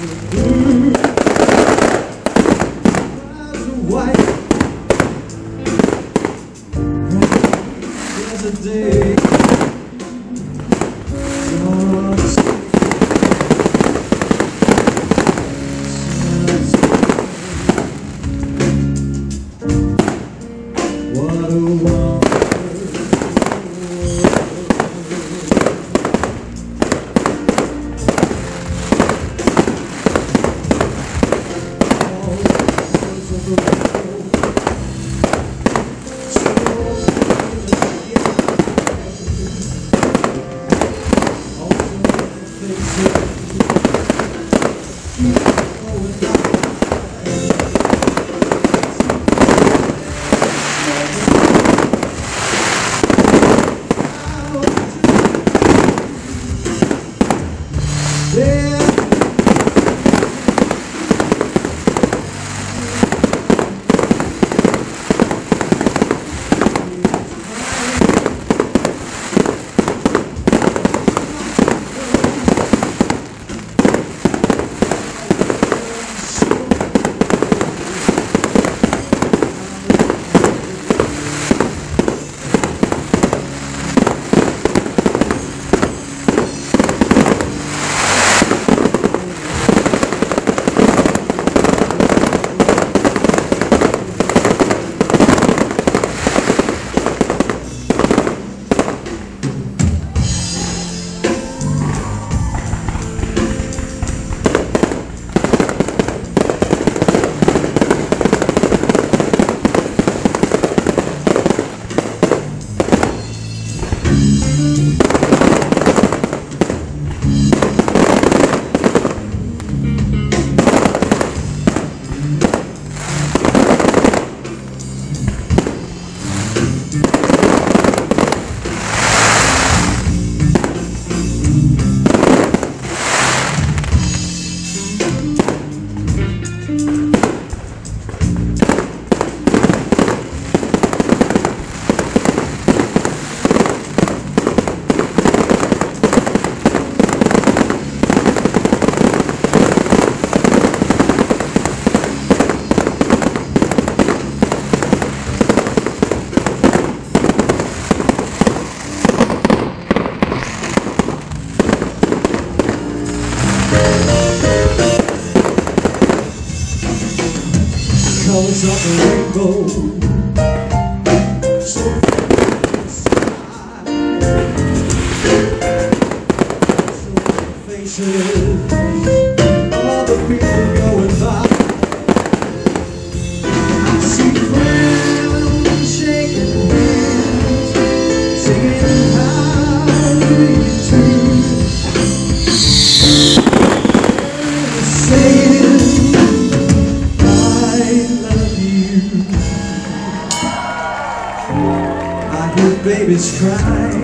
There's a day Yeah. Colors of the rainbow. So faces, babies cry.